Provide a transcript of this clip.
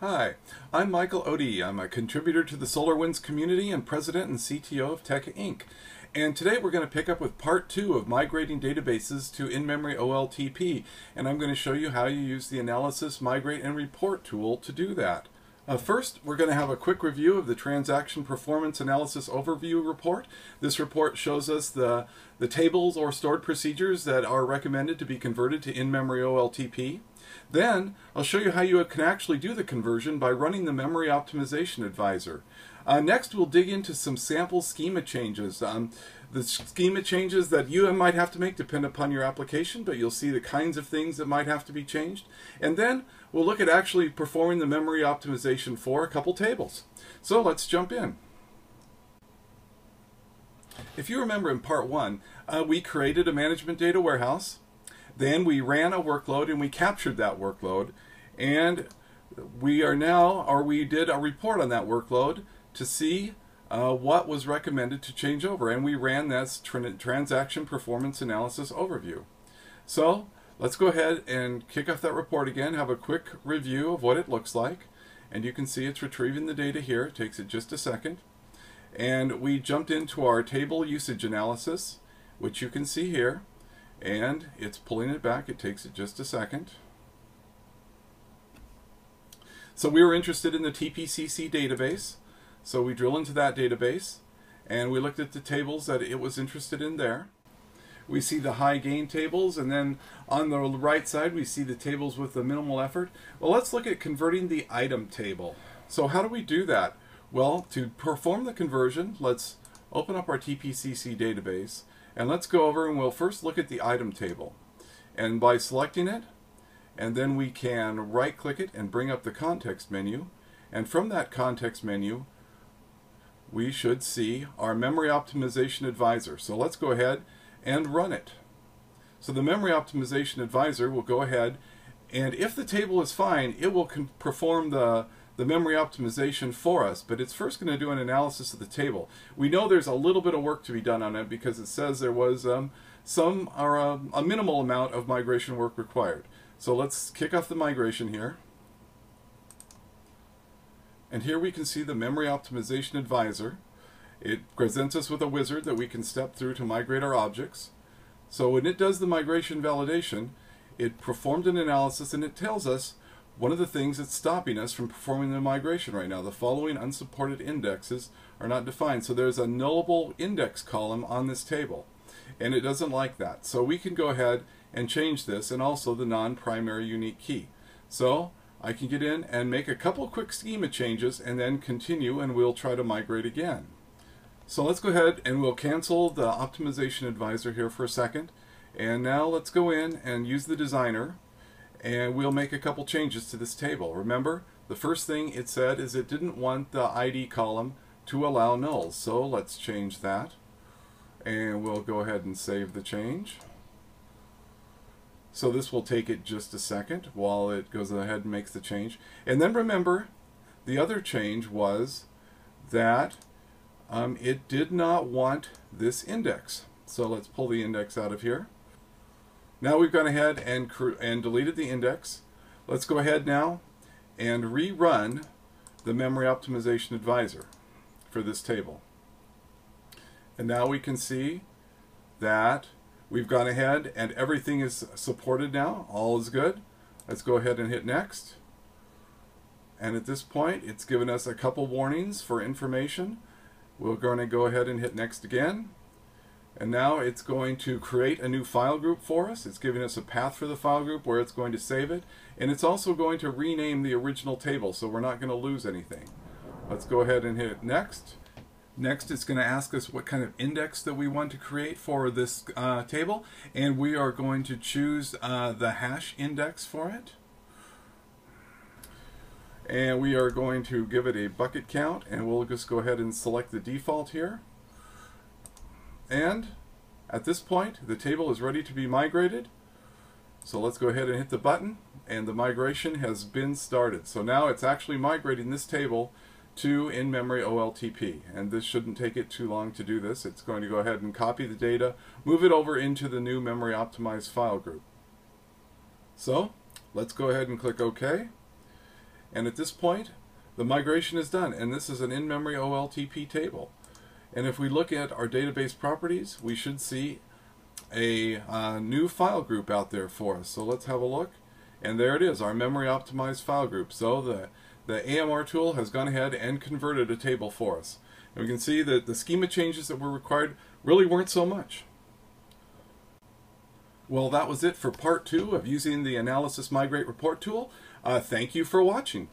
Hi, I'm Michael Otey. I'm a contributor to the SolarWinds community and president and CTO of Tech Inc. And today we're going to pick up with part two of migrating databases to in-memory OLTP. And I'm going to show you how you use the Analysis, Migrate, and Report tool to do that. Uh, first, we're going to have a quick review of the Transaction Performance Analysis Overview report. This report shows us the, the tables or stored procedures that are recommended to be converted to in-memory OLTP. Then, I'll show you how you can actually do the conversion by running the Memory Optimization Advisor. Uh, next, we'll dig into some sample schema changes. Um, the schema changes that you might have to make depend upon your application, but you'll see the kinds of things that might have to be changed. And then we'll look at actually performing the memory optimization for a couple tables. So let's jump in. If you remember in part one, uh, we created a management data warehouse. Then we ran a workload and we captured that workload. And we are now, or we did a report on that workload to see uh, what was recommended to change over. And we ran this transaction performance analysis overview. So let's go ahead and kick off that report again, have a quick review of what it looks like. And you can see it's retrieving the data here. It takes it just a second. And we jumped into our table usage analysis, which you can see here. And it's pulling it back. It takes it just a second. So we were interested in the TPCC database. So we drill into that database and we looked at the tables that it was interested in there. We see the high gain tables and then on the right side we see the tables with the minimal effort. Well let's look at converting the item table. So how do we do that? Well to perform the conversion let's open up our TPCC database and let's go over and we'll first look at the item table. And by selecting it and then we can right click it and bring up the context menu and from that context menu we should see our Memory Optimization Advisor. So let's go ahead and run it. So the Memory Optimization Advisor will go ahead and if the table is fine, it will perform the, the memory optimization for us, but it's first going to do an analysis of the table. We know there's a little bit of work to be done on it because it says there was um, some or a, a minimal amount of migration work required. So let's kick off the migration here. And here we can see the Memory Optimization Advisor. It presents us with a wizard that we can step through to migrate our objects. So when it does the migration validation, it performed an analysis and it tells us one of the things that's stopping us from performing the migration right now. The following unsupported indexes are not defined. So there's a nullable index column on this table. And it doesn't like that. So we can go ahead and change this and also the non-primary unique key. So I can get in and make a couple quick schema changes and then continue and we'll try to migrate again. So let's go ahead and we'll cancel the optimization advisor here for a second. And now let's go in and use the designer and we'll make a couple changes to this table. Remember, the first thing it said is it didn't want the ID column to allow nulls. So let's change that. And we'll go ahead and save the change. So this will take it just a second while it goes ahead and makes the change. And then remember, the other change was that um, it did not want this index. So let's pull the index out of here. Now we've gone ahead and, and deleted the index. Let's go ahead now and rerun the Memory Optimization Advisor for this table. And now we can see that We've gone ahead and everything is supported now. All is good. Let's go ahead and hit next. And at this point, it's given us a couple warnings for information. We're going to go ahead and hit next again. And now it's going to create a new file group for us. It's giving us a path for the file group where it's going to save it. And it's also going to rename the original table so we're not going to lose anything. Let's go ahead and hit next. Next, it's going to ask us what kind of index that we want to create for this uh, table, and we are going to choose uh, the hash index for it. And we are going to give it a bucket count, and we'll just go ahead and select the default here. And at this point, the table is ready to be migrated. So let's go ahead and hit the button, and the migration has been started. So now it's actually migrating this table to in-memory OLTP. And this shouldn't take it too long to do this. It's going to go ahead and copy the data, move it over into the new memory optimized file group. So let's go ahead and click OK. And at this point, the migration is done. And this is an in-memory OLTP table. And if we look at our database properties, we should see a uh, new file group out there for us. So let's have a look. And there it is, our memory optimized file group. So the, the AMR tool has gone ahead and converted a table for us. And we can see that the schema changes that were required really weren't so much. Well, that was it for part two of using the Analysis Migrate Report tool. Uh, thank you for watching.